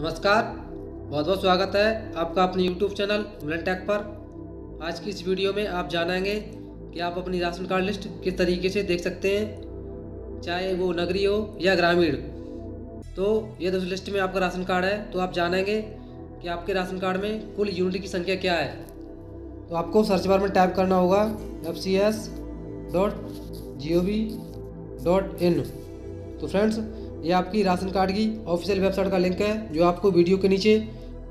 नमस्कार। बहुत बहुत स्वागत है आपका अपने YouTube चैनल मिलन टैक पर। आज की इस वीडियो में आप जानेंगे कि आप अपनी राशन कार्ड लिस्ट किस तरीके से देख सकते हैं, चाहे वो नगरीय हो या ग्रामीण। तो ये दोस्तों लिस्ट में आपका राशन कार्ड है तो आप जानेंगे कि आपके राशन कार्ड में कुल यूनिट की संख्या क्या है। तो आपको सर्च बार में टाइप करना होगा F C S dot G O V dot in तो फ्रेंड्स ये आपकी राशन कार्ड की ऑफिशियल वेबसाइट का लिंक है, जो आपको वीडियो के नीचे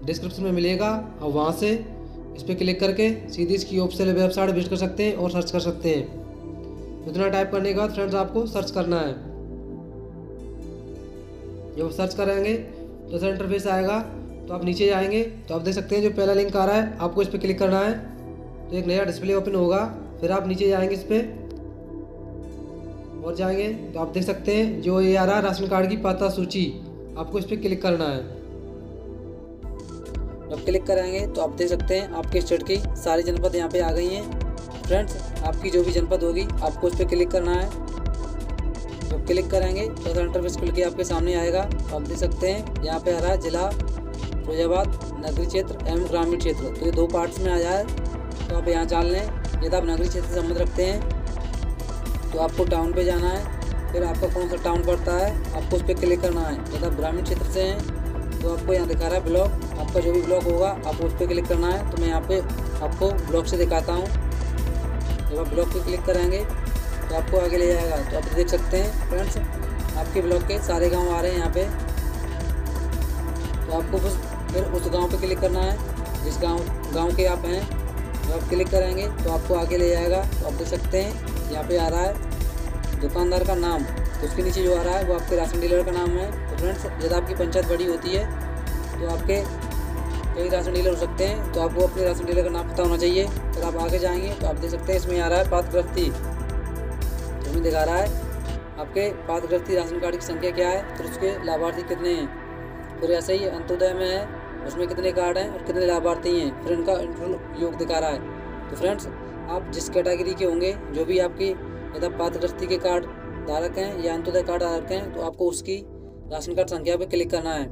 डिस्क्रिप्शन में मिलेगा। और वहाँ से इस पर क्लिक करके सीधी इसकी ऑफिशियल वेबसाइट विज़िट कर सकते हैं और सर्च कर सकते हैं। इतना टाइप करने के बाद फ्रेंड्स आपको सर्च करना है। जब सर्च करेंगे तो सर इंटरफेस आएगा। तो आप नीचे जाएँगे तो आप देख सकते हैं जो पहला लिंक आ रहा है, आपको इस पर क्लिक करना है। तो एक नया डिस्प्ले ओपन होगा, फिर आप नीचे जाएँगे इस पर और जाएँगे तो आप देख सकते हैं जो ये आ रहा है राशन कार्ड की पाता सूची। आपको इस पर क्लिक करना है। जब क्लिक करेंगे तो आप देख सकते हैं आपके स्टेट की सारी जनपद यहाँ पे आ गई हैं। फ्रेंड्स, आपकी जो भी जनपद होगी, आपको उस पर क्लिक करना है। जब क्लिक करेंगे तो इंटरफेस खुल के आपके सामने आएगा तो आप देख सकते हैं यहाँ पे आ रहा है जिला फिरोजाबाद नगरीय क्षेत्र एवं ग्रामीण क्षेत्र। तो ये दो पार्ट्स में आ जाए तो आप यहाँ जान लें, यदि आप नगरीय क्षेत्र से संबंध रखते हैं तो आपको टाउन पे जाना है, फिर आपका कौन सा टाउन पड़ता है, आपको उस पर क्लिक करना है। यदि आप ग्रामीण क्षेत्र से हैं तो आपको यहाँ दिखा रहा है ब्लॉक आपका जो भी ब्लॉक होगा, आपको उस पर क्लिक करना है। तो मैं यहाँ पे आपको ब्लॉक से दिखाता हूँ। जब आप ब्लॉक पे क्लिक करेंगे तो आपको आगे ले जाएगा। तो आप देख सकते हैं फ्रेंड्स आपके ब्लॉक के सारे गाँव आ रहे हैं यहाँ पर तो आपको बस फिर उस गाँव पर क्लिक करना है। जिस गाँव गाँव के आप हैं जब आप क्लिक करेंगे तो आपको आगे ले जाएगा। तो आप देख सकते हैं, यहाँ पे आ रहा है दुकानदार का नाम। तो उसके नीचे जो आ रहा है, वो आपके राशन डीलर का नाम है। तो फ्रेंड्स जब आपकी पंचायत बड़ी होती है तो आपके कई राशन डीलर हो सकते हैं। तो आपको अपने राशन डीलर का नाम पता होना चाहिए। फिर आप आगे जाएँगे तो आप देख सकते हैं, इसमें आ रहा है पात्रग्रस्ती इसमें दिखा रहा है, आपके पात्रग्रस्ती राशन कार्ड की संख्या क्या है फिर उसके लाभार्थी कितने हैं। फिर ऐसे ही अंत्योदय में है। उसमें कितने कार्ड हैं और कितने लाभार्थी हैं? फिर उनका योग दिखा रहा है। तो फ्रेंड्स आप जिस कैटेगरी के होंगे, जो भी आपकी यदि पात्रग्रस्ती के कार्ड धारक हैं या अंत्योदय कार्ड धारक हैं तो आपको उसकी राशन कार्ड संख्या पर क्लिक करना है।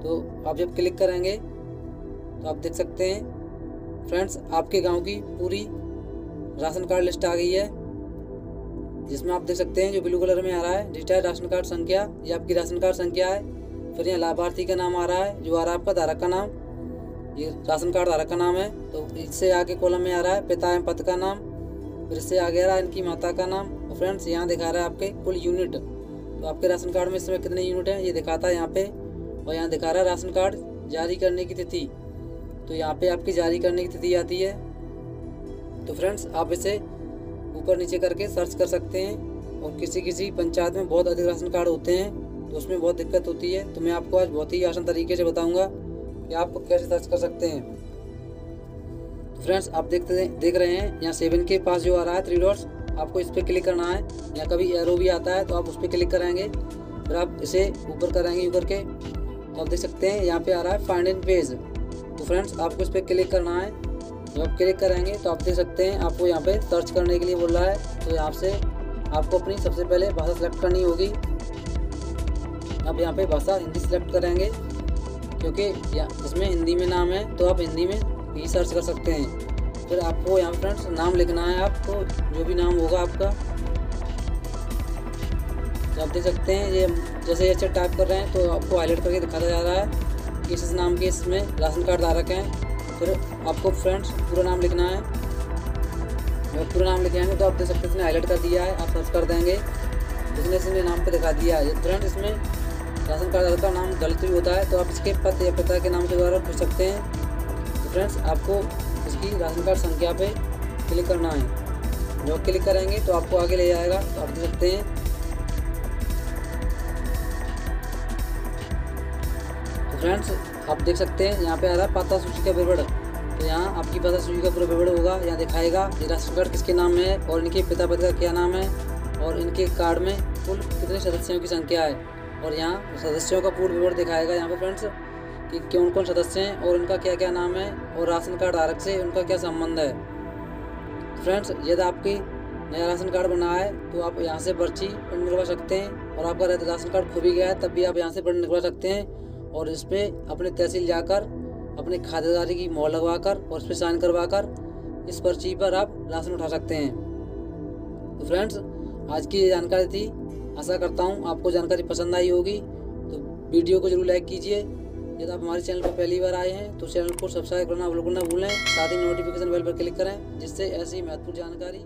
तो आप जब क्लिक करेंगे तो आप देख सकते हैं फ्रेंड्स आपके गाँव की पूरी राशन कार्ड लिस्ट आ गई है, जिसमें आप देख सकते हैं जो ब्लू कलर में आ रहा है डिजिटल राशन कार्ड संख्या ये आपकी राशन कार्ड संख्या है फिर यहाँ लाभार्थी का नाम आ रहा है, जो आ रहा है आपका धारक का नाम। ये राशन कार्ड धारक का नाम है तो इससे आगे कॉलम में आ रहा है, पिता एवं पति का नाम, फिर इससे आगे आ रहा है इनकी माता का नाम। और फ्रेंड्स यहाँ दिखा रहा है आपके कुल यूनिट तो आपके राशन कार्ड में इस समय कितने यूनिट हैं, ये दिखाता है यहाँ पे। और यहाँ दिखा रहा है राशन कार्ड जारी करने की तिथि। तो यहाँ पे आपकी जारी करने की तिथि आती है। तो फ्रेंड्स आप इसे ऊपर नीचे करके सर्च कर सकते हैं। और किसी किसी पंचायत में बहुत अधिक राशन कार्ड होते हैं। तो उसमें बहुत दिक्कत होती है। तो मैं आपको आज बहुत ही आसान तरीके से बताऊँगा कि आप कैसे सर्च कर सकते हैं। फ्रेंड्स, आप देखते देख रहे हैं, यहाँ सेवन के पास जो आ रहा है थ्री डॉट्स आपको इस पर क्लिक करना है। या कभी एरो भी आता है तो आप उस पर क्लिक करेंगे फिर आप इसे ऊपर कराएँगे, ऊपर के। तो आप देख सकते हैं, यहाँ पे आ रहा है फाइंड इन पेज तो फ्रेंड्स, आपको इस पर क्लिक करना है। जब आप क्लिक करेंगे तो आप देख सकते हैं, आपको यहाँ पे सर्च करने के लिए बोल रहा है। तो यहाँ से आपको अपनी सबसे पहले भाषा सेलेक्ट करनी होगी। आप यहाँ पे भाषा हिंदी सेलेक्ट करेंगे, क्योंकि इसमें हिंदी में नाम है तो आप हिंदी में भी सर्च कर सकते हैं। फिर आपको यहाँ फ्रेंड्स नाम लिखना है आपको, जो भी नाम होगा आपका। तो आप देख सकते हैं, ये जैसे जैसे टाइप कर रहे हैं तो आपको हाईलाइट करके दिखाया जा रहा है कि इस नाम के इसमें राशन कार्ड धारक हैं। फिर आपको फ्रेंड्स पूरा नाम लिखना है। जब पूरा नाम लिखेंगे तो आप देख सकते हैं, इसने हाईलाइट कर दिया है, आप सर्च कर देंगे। जिसने इसने नाम पे दिखा दिया है। फ्रेंड्स इसमें राशन कार्ड का नाम गलत भी होता है तो आप इसके पति या पिता के नाम के द्वारा पूछ सकते हैं। तो फ्रेंड्स, आपको इसकी राशन कार्ड संख्या पे क्लिक करना है। जो क्लिक करेंगे तो आपको आगे ले जाएगा तो आप देख सकते हैं। तो फ्रेंड्स, आप देख सकते हैं, यहाँ पे आ रहा है पता सूची का विवरण तो यहाँ आपकी पता सूची का पूरा विवरण होगा, यहाँ दिखाएगा ये राशन कार्ड किसके नाम में है और इनके पिता पति का क्या नाम है और इनके कार्ड में कुल कितने सदस्यों की संख्या है। और यहाँ सदस्यों का पूर्ण विवरण दिखाएगा यहाँ पे फ्रेंड्स कि कौन कौन सदस्य हैं और उनका क्या क्या नाम है और राशन कार्ड धारक से उनका क्या संबंध है। फ्रेंड्स यदि आपकी नया राशन कार्ड बना है तो आप यहाँ से पर्ची प्रिंट निकलवा सकते हैं और आपका राशन कार्ड खो भी गया है, तब भी आप यहाँ से प्रिंट निकलवा सकते हैं और इस पर अपने तहसील जाकर, अपने खातेदारी की मोहर लगवा कर और इस पर साइन करवा कर इस पर्ची पर आप राशन उठा सकते हैं। तो फ्रेंड्स आज की ये जानकारी थी। आशा करता हूँ आपको जानकारी पसंद आई होगी। तो वीडियो को ज़रूर लाइक कीजिए। यदि आप हमारे चैनल पर पहली बार आए हैं तो चैनल को सब्सक्राइब करना बिल्कुल ना भूलें। साथ ही नोटिफिकेशन बेल पर क्लिक करें, जिससे ऐसी महत्वपूर्ण जानकारी